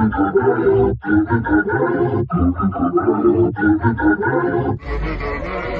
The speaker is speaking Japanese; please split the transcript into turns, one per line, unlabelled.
Thank you.